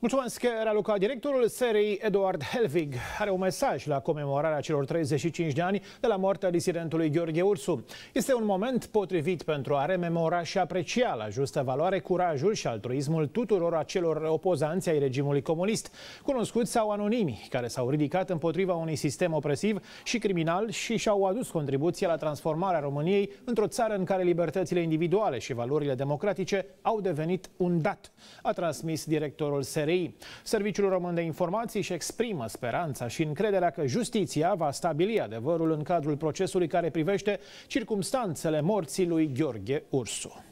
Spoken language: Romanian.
Mulțumesc, Raluca. Directorul serii Eduard Helvig are un mesaj la comemorarea celor 35 de ani de la moartea disidentului Gheorghe Ursu. Este un moment potrivit pentru a rememora și aprecia la justă valoare curajul și altruismul tuturor acelor opozanți ai regimului comunist, cunoscuți sau anonimi, care s-au ridicat împotriva unui sistem opresiv și criminal și și-au adus contribuția la transformarea României într-o țară în care libertățile individuale și valorile democratice au devenit un dat, a transmis directorul serii SRI. Serviciul Român de Informații își exprimă speranța și încrederea că justiția va stabili adevărul în cadrul procesului care privește circumstanțele morții lui Gheorghe Ursu.